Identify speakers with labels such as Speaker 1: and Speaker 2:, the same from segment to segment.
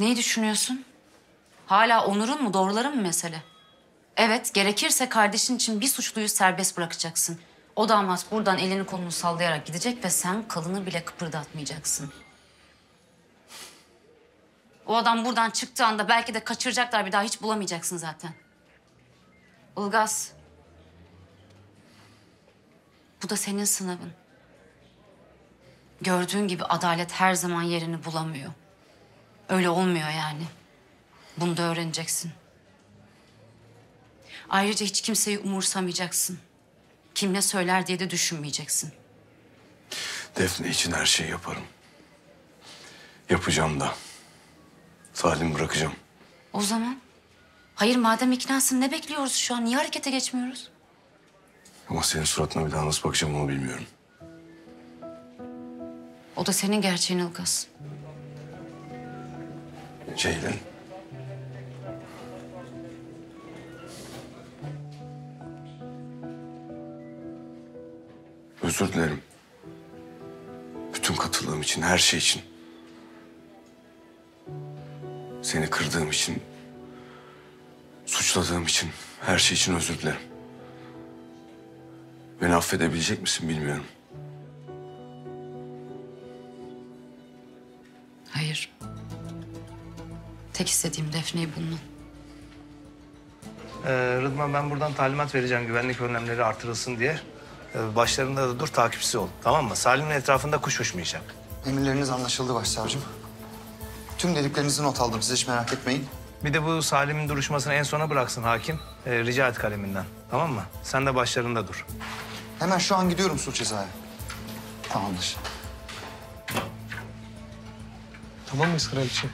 Speaker 1: Neyi düşünüyorsun? Hala onurun mu, doğruların mı mesele? Evet, gerekirse kardeşin için bir suçluyu serbest bırakacaksın. O damat buradan elini kolunu sallayarak gidecek ve sen kalını bile kıpırdatmayacaksın. O adam buradan çıktığı anda belki de kaçıracaklar bir daha hiç bulamayacaksın zaten. Ilgaz. Bu da senin sınavın. Gördüğün gibi adalet her zaman yerini bulamıyor. Öyle olmuyor yani. Bunu da öğreneceksin. Ayrıca hiç kimseyi umursamayacaksın. Kim ne söyler diye de düşünmeyeceksin.
Speaker 2: Defne için her şeyi yaparım. Yapacağım da. Salim bırakacağım.
Speaker 1: O zaman? Hayır madem iknasın ne bekliyoruz şu an? Niye harekete geçmiyoruz?
Speaker 2: Ama senin suratına bir daha nasıl bakacağım onu bilmiyorum.
Speaker 1: O da senin gerçeğin Ilgaz.
Speaker 2: Ceylin. Özür dilerim. Bütün katıldığım için, her şey için. Seni kırdığım için, suçladığım için, her şey için özür dilerim. Beni affedebilecek misin bilmiyorum.
Speaker 1: Tek istediğim Defne'yi bulman.
Speaker 3: Ee, Rıdvan ben buradan talimat vereceğim güvenlik önlemleri artırılsın diye. Ee, başlarında da dur takipçisi ol tamam mı? Salim'in etrafında kuş uçmayacak.
Speaker 4: Emirleriniz anlaşıldı başsavcım. Tüm dediklerinizi not aldım. Siz hiç merak etmeyin.
Speaker 3: Bir de bu Salim'in duruşmasını en sona bıraksın hakim. Ee, rica et kaleminden tamam mı? Sen de başlarında dur.
Speaker 4: Hemen şu an gidiyorum suç cezaya. Tamamdır.
Speaker 5: Tamam mıyız kraliçe?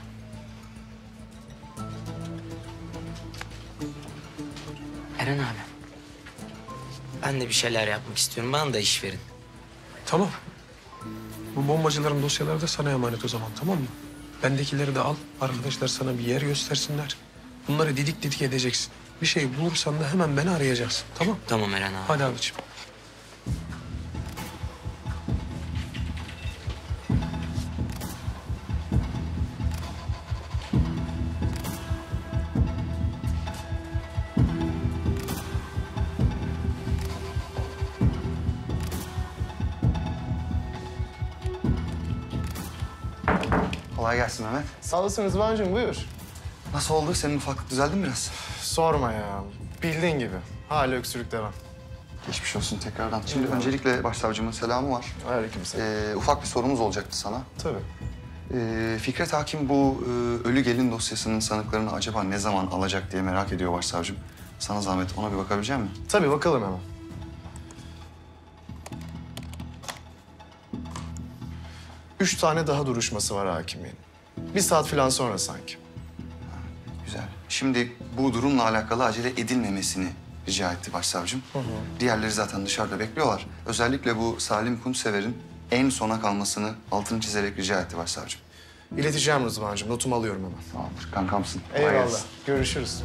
Speaker 6: Eren abi. Ben de bir şeyler yapmak istiyorum. Bana da iş verin.
Speaker 5: Tamam. Bu bombacıların dosyaları da sana emanet o zaman tamam mı? Bendekileri de al. Arkadaşlar sana bir yer göstersinler. Bunları didik didik edeceksin. Bir şey bulursan da hemen beni arayacaksın. Tamam
Speaker 6: Tamam Eren abi.
Speaker 5: Hadi abiciğim.
Speaker 4: Kolay gelsin Mehmet.
Speaker 7: Sağ olasın Rızvancığım buyur.
Speaker 4: Nasıl oldu? Senin ufaklık düzeldi mi biraz?
Speaker 7: Sorma ya. Bildiğin gibi. Hala öksürük devam.
Speaker 4: Geçmiş olsun tekrardan. Şimdi öncelikle başsavcımın selamı var.
Speaker 7: Aleykümselam.
Speaker 4: Ee, ufak bir sorumuz olacaktı sana.
Speaker 7: Tabii.
Speaker 4: Ee, Fikret Hakim bu e, ölü gelin dosyasının sanıklarını acaba ne zaman alacak diye merak ediyor başsavcım. Sana zahmet ona bir bakabilecek misin?
Speaker 7: Tabii bakalım hemen. Üç tane daha duruşması var hakimin. Bir saat falan sonra sanki.
Speaker 4: Güzel. Şimdi bu durumla alakalı acele edilmemesini rica etti başsavcım. Diğerleri zaten dışarıda bekliyorlar. Özellikle bu Salim Kunsever'in en sona kalmasını altını çizerek rica etti başsavcım.
Speaker 7: İleteceğim Rızvancığım. Notumu alıyorum hemen.
Speaker 4: Tamamdır. Kankamsın.
Speaker 7: Eyvallah. Görüşürüz.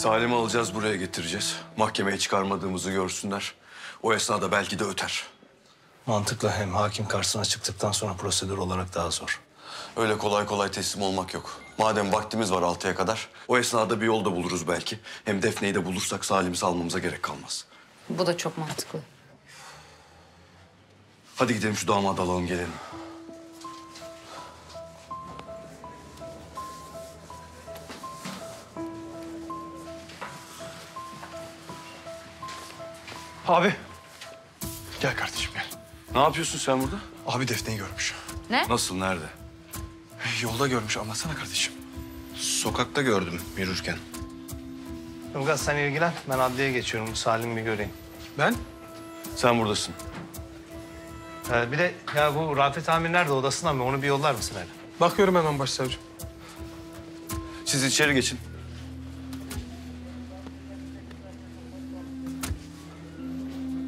Speaker 2: Salim'i alacağız buraya getireceğiz. Mahkemeye çıkarmadığımızı görsünler. O esnada belki de öter.
Speaker 3: Mantıklı hem hakim karşısına çıktıktan sonra prosedür olarak daha zor.
Speaker 2: Öyle kolay kolay teslim olmak yok. Madem vaktimiz var altıya kadar, o esnada bir yol da buluruz belki. Hem Defne'yi de bulursak Salim'i salmamıza gerek kalmaz.
Speaker 1: Bu da çok mantıklı.
Speaker 2: Hadi gidelim şu damadı alalım gelelim.
Speaker 7: Abi. Gel kardeşim gel.
Speaker 2: Ne yapıyorsun sen burada?
Speaker 7: Abi Defne'yi görmüş.
Speaker 2: Nasıl, nerede?
Speaker 7: Yolda görmüş. Anlatsana kardeşim.
Speaker 2: Sokakta gördüm yürürken.
Speaker 3: Ilgaz sen ilgilen. Ben adliyeye geçiyorum. Salim'i bir göreyim.
Speaker 5: Ben?
Speaker 2: Sen buradasın.
Speaker 3: Ee, bir de ya bu Rafet Amir nerede odasında mı? Onu bir yollar mısın hele?
Speaker 5: Bakıyorum hemen başsavcım.
Speaker 2: Siz içeri geçin.